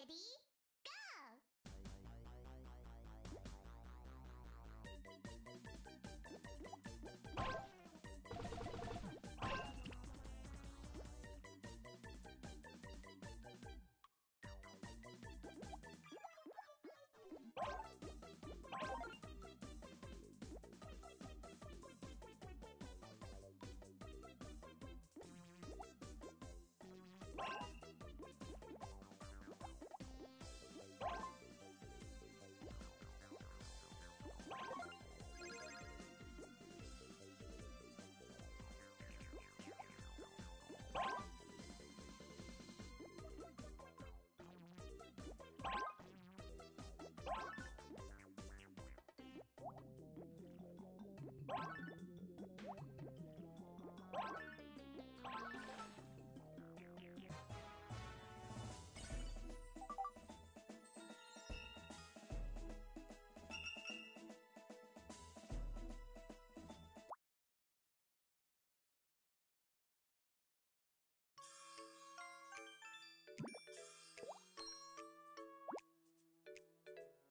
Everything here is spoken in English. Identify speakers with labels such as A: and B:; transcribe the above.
A: Ready?